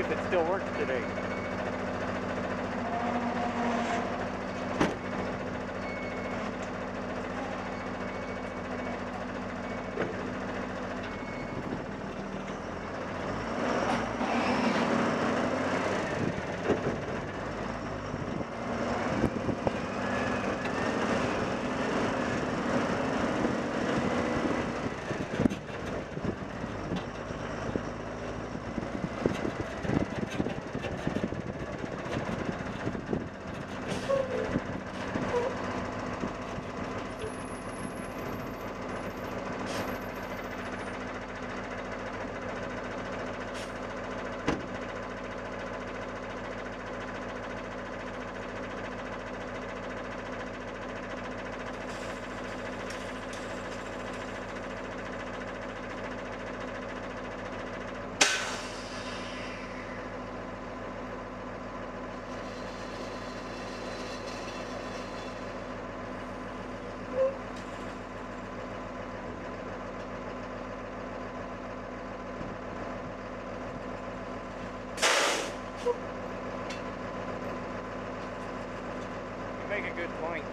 if it still works today. You make a good point.